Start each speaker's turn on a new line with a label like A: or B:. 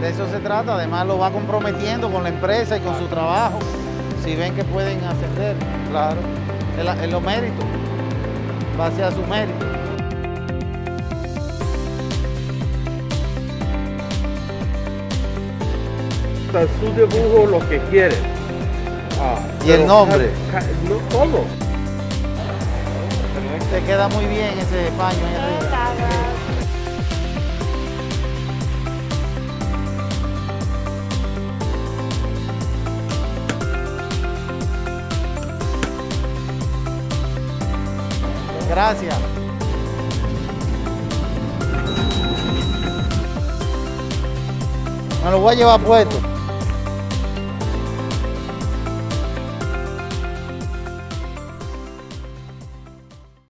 A: De eso se trata, además lo va comprometiendo con la empresa y con su trabajo, si ven que pueden ascender, claro, en, los méritos, base a su mérito.
B: su dibujo lo que quiere. Ah,
A: ¿Y el nombre?
B: no, todo.
A: Te queda muy bien ese paño ahí arriba. Gracias. Me lo voy a llevar puesto.